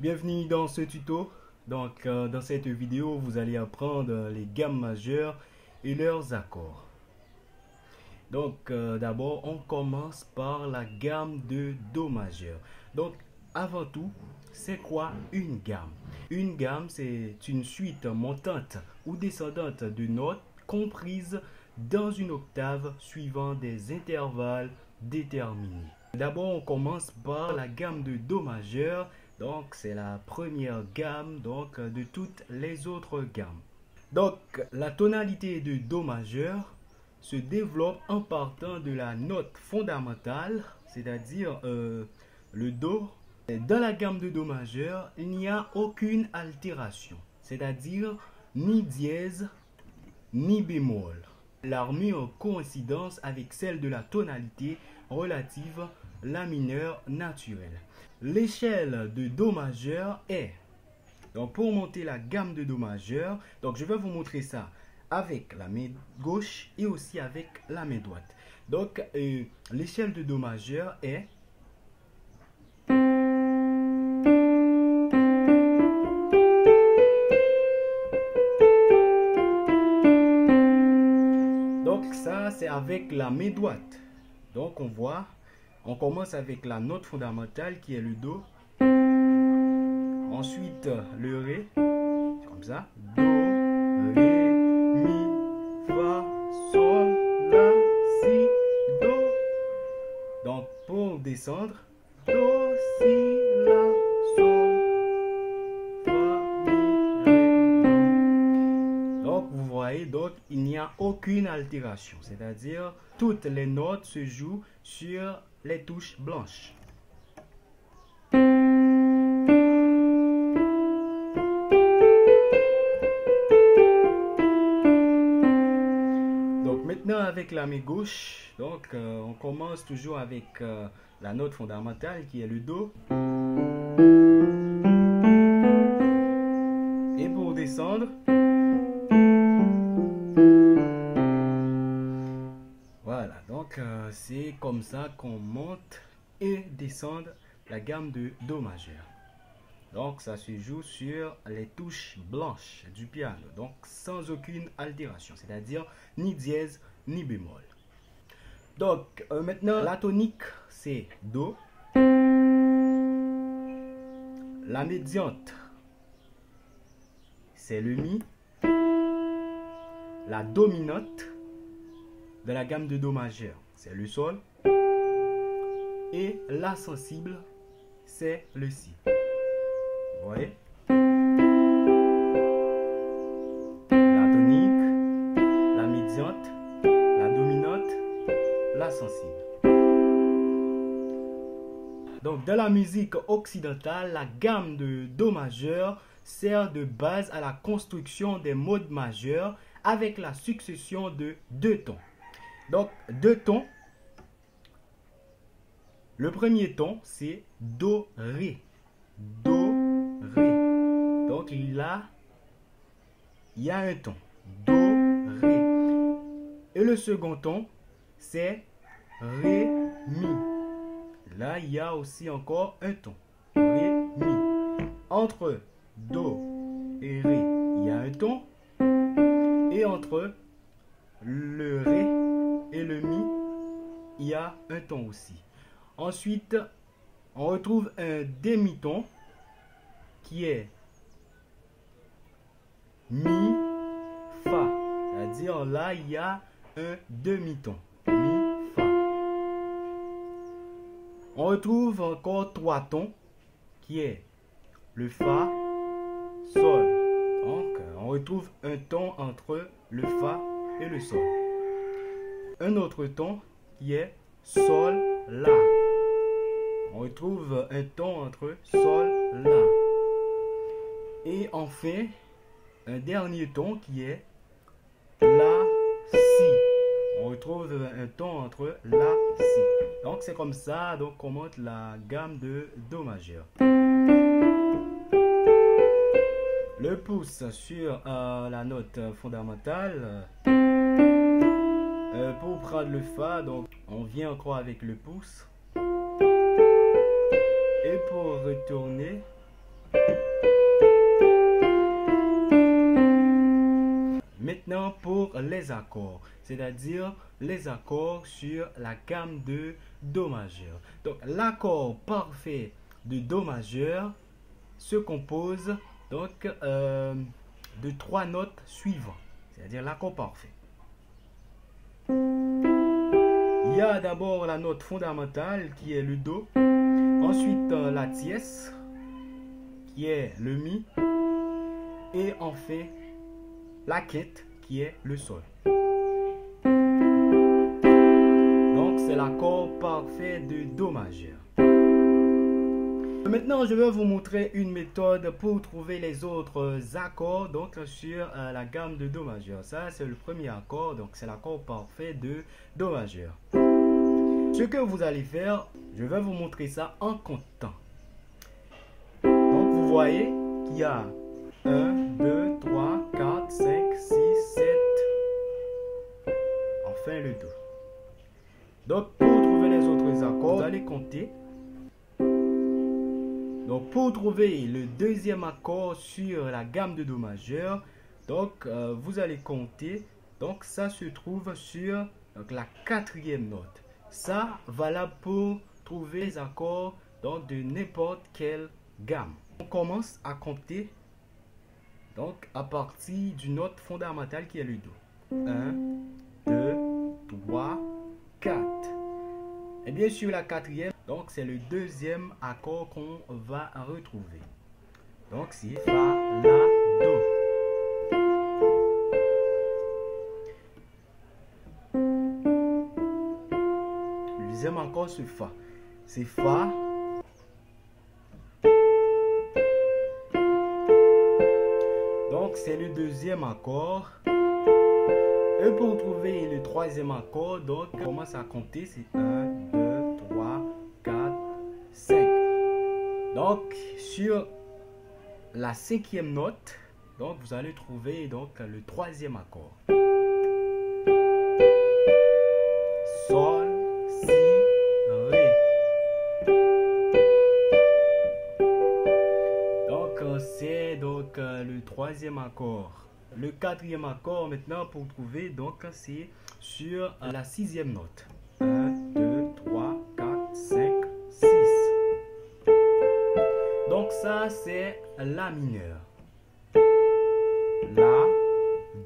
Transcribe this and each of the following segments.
Bienvenue dans ce tuto. Donc euh, dans cette vidéo, vous allez apprendre les gammes majeures et leurs accords. Donc euh, d'abord, on commence par la gamme de Do majeur. Donc avant tout, c'est quoi une gamme? Une gamme, c'est une suite montante ou descendante de notes comprises dans une octave suivant des intervalles déterminés. D'abord, on commence par la gamme de Do majeur. Donc, c'est la première gamme donc, de toutes les autres gammes. Donc, la tonalité de Do majeur se développe en partant de la note fondamentale, c'est-à-dire euh, le Do. Dans la gamme de Do majeur, il n'y a aucune altération, c'est-à-dire ni dièse ni bémol. L'armure en coïncidence avec celle de la tonalité relative la mineure naturelle. L'échelle de Do majeur est, donc pour monter la gamme de Do majeur, donc je vais vous montrer ça avec la main gauche et aussi avec la main droite. Donc euh, l'échelle de Do majeur est Donc ça c'est avec la main droite. Donc on voit on commence avec la note fondamentale qui est le Do. Ensuite, le Ré. Comme ça. Do, Ré, Mi, Fa, Sol, La, Si, Do. Donc, pour descendre, Do, Si, La, Sol, Fa, Mi, Ré, Do. Donc, vous voyez, donc, il n'y a aucune altération. C'est-à-dire, toutes les notes se jouent sur les touches blanches. Donc maintenant avec la main gauche, donc euh, on commence toujours avec euh, la note fondamentale qui est le Do. Et pour descendre, euh, c'est comme ça qu'on monte et descend la gamme de Do majeur. Donc ça se joue sur les touches blanches du piano, donc sans aucune altération, c'est-à-dire ni dièse ni bémol. Donc euh, maintenant la tonique c'est Do. La médiante c'est le Mi. La dominante de la gamme de Do majeur, c'est le Sol. Et La sensible, c'est le Si. Vous voyez? La tonique, la médiante, la dominante, la sensible. Donc, dans la musique occidentale, la gamme de Do majeur sert de base à la construction des modes majeurs avec la succession de deux tons. Donc, deux tons. Le premier ton, c'est Do, Ré. Do, Ré. Donc, là, il y a un ton. Do, Ré. Et le second ton, c'est Ré, Mi. Là, il y a aussi encore un ton. Ré, Mi. Entre Do et Ré, il y a un ton. Et entre le Ré et le Mi, il y a un ton aussi. Ensuite, on retrouve un demi-ton qui est Mi, Fa. C'est-à-dire là, il y a un demi-ton. Mi, Fa. On retrouve encore trois tons qui est le Fa, Sol. Donc, on retrouve un ton entre le Fa et le Sol un autre ton qui est Sol, La. On retrouve un ton entre Sol, La. Et enfin, un dernier ton qui est La, Si. On retrouve un ton entre La, Si. Donc c'est comme ça donc on monte la gamme de Do majeur. Le pouce sur euh, la note fondamentale. Euh, pour prendre le Fa, donc on vient encore avec le pouce. Et pour retourner, Maintenant pour les accords, c'est-à-dire les accords sur la gamme de Do majeur. Donc l'accord parfait de Do majeur se compose donc euh, de trois notes suivantes, c'est-à-dire l'accord parfait. Il y a d'abord la note fondamentale qui est le Do, ensuite euh, la tierce qui est le Mi, et enfin la quinte qui est le Sol. Donc c'est l'accord parfait de Do majeur. Maintenant, je vais vous montrer une méthode pour trouver les autres accords donc sur euh, la gamme de Do majeur. Ça, c'est le premier accord, donc c'est l'accord parfait de Do majeur. Ce que vous allez faire, je vais vous montrer ça en comptant. Donc, vous voyez qu'il y a 1, 2, 3, 4, 5, 6, 7. Enfin, le Do. Donc, pour trouver les autres accords, vous allez compter donc pour trouver le deuxième accord sur la gamme de Do majeur, donc euh, vous allez compter. Donc ça se trouve sur la quatrième note. Ça valable pour trouver les accords de n'importe quelle gamme. On commence à compter donc à partir d'une note fondamentale qui est le Do. 1, 2, 3, 4. Et bien sûr la quatrième, donc c'est le deuxième accord qu'on va retrouver. Donc c'est Fa, La, Do. Le deuxième accord c'est Fa. C'est Fa. Donc c'est le deuxième accord. Et pour trouver le troisième accord, donc on commence à compter, c'est 1, Donc sur la cinquième note, donc vous allez trouver donc le troisième accord. Sol, Si, Ré. Donc c'est donc le troisième accord. Le quatrième accord maintenant pour trouver, donc c'est sur la sixième note. C'est La mineur. La,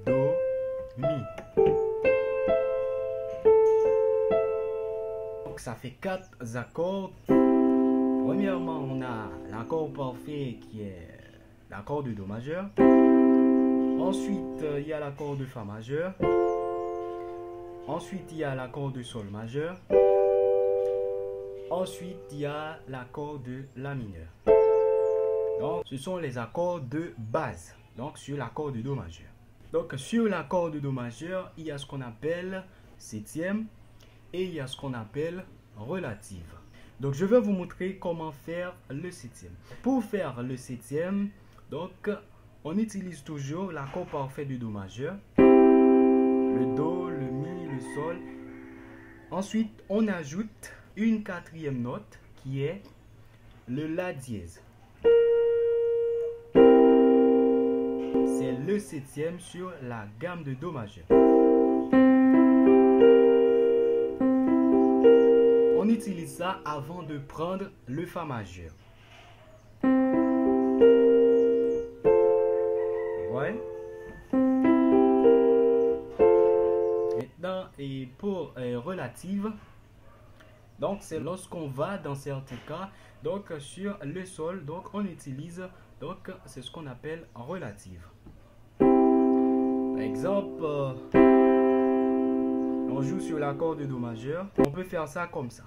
Do, Mi. Donc ça fait quatre accords. Premièrement, on a l'accord parfait qui est l'accord de Do majeur. Ensuite, euh, il y a l'accord de Fa majeur. Ensuite, il y a l'accord de Sol majeur. Ensuite, il y a l'accord de La mineur. Donc, ce sont les accords de base. Donc, sur l'accord de Do majeur. Donc, sur l'accord de Do majeur, il y a ce qu'on appelle septième et il y a ce qu'on appelle relative. Donc, je vais vous montrer comment faire le septième. Pour faire le septième, donc, on utilise toujours l'accord parfait du Do majeur. Le Do, le Mi, le Sol. Ensuite, on ajoute une quatrième note qui est le La dièse. Le septième sur la gamme de Do majeur. On utilise ça avant de prendre le Fa majeur. Maintenant, et pour euh, relative, donc c'est lorsqu'on va dans certains cas, donc sur le sol, donc on utilise, donc c'est ce qu'on appelle relative. Exemple, euh, on joue sur l'accord de Do majeur, on peut faire ça comme ça.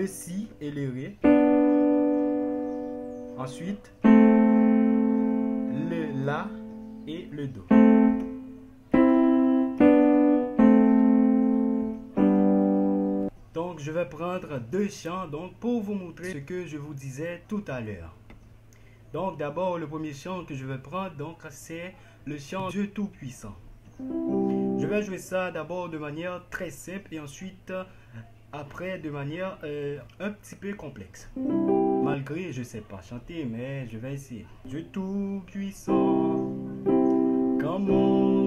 le Si et le Ré. Ensuite, le La et le Do. Donc, je vais prendre deux chants donc, pour vous montrer ce que je vous disais tout à l'heure. Donc, d'abord, le premier chant que je vais prendre, donc, c'est le chant Dieu Tout-Puissant. Je vais jouer ça d'abord de manière très simple et ensuite, après, de manière euh, un petit peu complexe. Malgré, je sais pas chanter, mais je vais essayer. Dieu Tout-Puissant, comment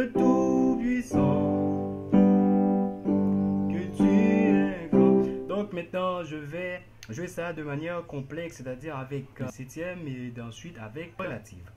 de tout puissant, que tu. Donc maintenant, je vais jouer ça de manière complexe, c'est-à-dire avec un septième et ensuite avec relative.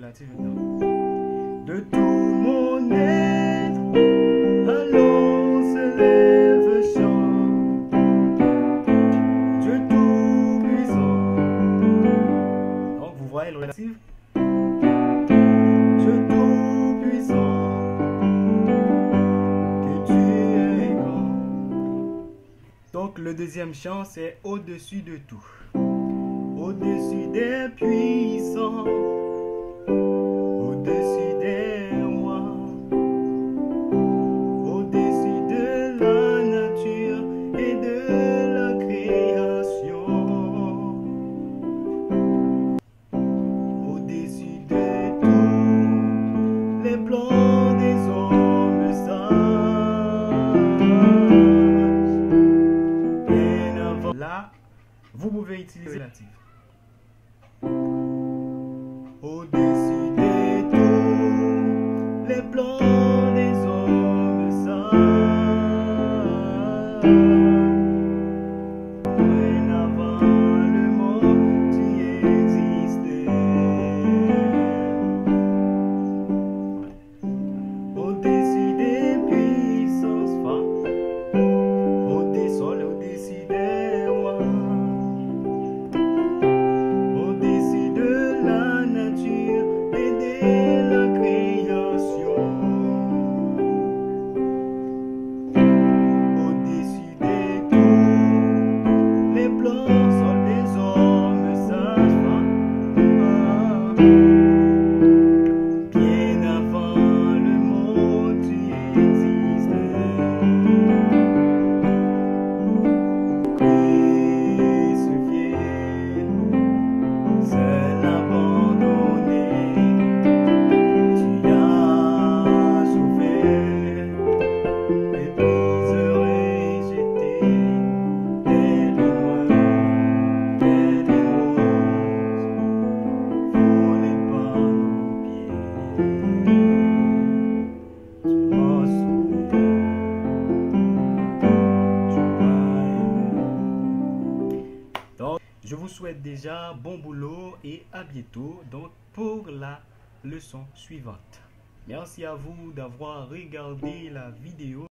De tout mon être, allons se lève chant. Dieu tout-puissant. Donc, vous voyez le grand. Donc, le deuxième chant, c'est au-dessus de tout. Au-dessus des puissants, utiliser relatif. Souhaite déjà bon boulot et à bientôt donc pour la leçon suivante. Merci à vous d'avoir regardé la vidéo.